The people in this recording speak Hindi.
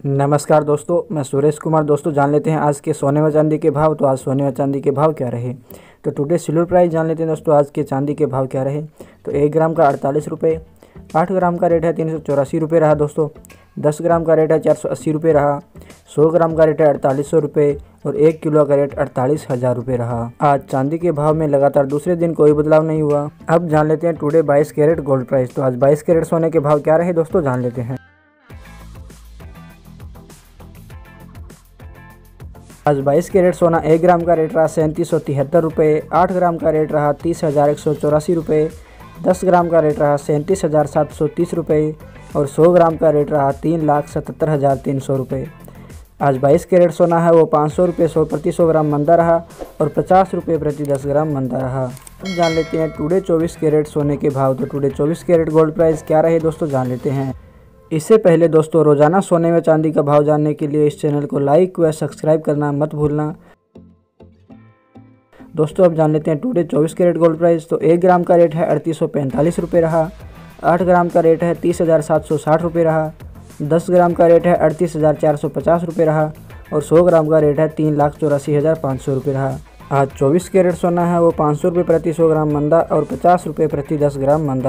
नमस्कार दोस्तों, मैं सुरेश कुमार। दोस्तों, जान लेते हैं आज के सोने व चांदी के भाव। तो आज सोने व चांदी के भाव क्या रहे? तो टुडे सिल्वर प्राइस जान लेते हैं दोस्तों, आज के चांदी के भाव क्या रहे? तो एक ग्राम का अड़तालीस रुपये, आठ ग्राम का रेट है तीन सौ चौरासी रुपये रहा दोस्तों। दस ग्राम का रेट है चार सौ अस्सी रुपये रहा। सौ ग्राम का रेट है अड़तालीस सौ रुपये और एक किलो का रेट अड़तालीस हज़ार रुपये रहा। आज चांदी के भाव में लगातार दूसरे दिन कोई बदलाव नहीं हुआ। अब जान लेते हैं टुडे बाईस कैरेट गोल्ड प्राइस तो आज बाईस कैरेट सोने के भाव क्या रहे दोस्तों? जान लेते हैं। आज बाईस कैरेट सोना, एक ग्राम का रेट रहा सैंतीस सौ तिहत्तर रुपये आठ ग्राम का रेट रहा तीस हज़ार एक सौ चौरासी रुपये दस ग्राम का रेट रहा सैंतीस हज़ार सात सौ तीस रुपये और सौ ग्राम का रेट रहा तीन लाख सतहत्तर हज़ार तीन सौ रुपये आज बाईस कैरेट सोना है, वो पाँच सौ रुपये सौ प्रति सौ ग्राम मंदा रहा और पचास रुपये प्रति दस ग्राम मंदा रहा। हम जान लेते हैं टुडे चौबीस कैरेट सोने के भाव। तो टुडे चौबीस कैरेट गोल्ड प्राइस क्या रहे दोस्तों, जान लेते हैं। इससे पहले दोस्तों, रोज़ाना सोने में चांदी का भाव जानने के लिए इस चैनल को लाइक व सब्सक्राइब करना मत भूलना। दोस्तों, अब जान लेते हैं टुडे चौबीस कैरेट गोल्ड प्राइस। तो एक ग्राम का रेट है अड़तीस सौ पैंतालीस रुपये रहा। आठ ग्राम का रेट है तीस हज़ार सात सौ साठ रुपये रहा। दस ग्राम का रेट है अड़तीस हज़ार चार सौ पचास रुपये रहा और सौ ग्राम का रेट है तीन लाख चौरासी हज़ार पाँच सौ रुपये रहा। आज चौबीस कैरेट सोना है, वो पाँच सौ रुपये प्रति सौ ग्राम मंदा और पचास रुपये प्रति दस ग्राम मंदा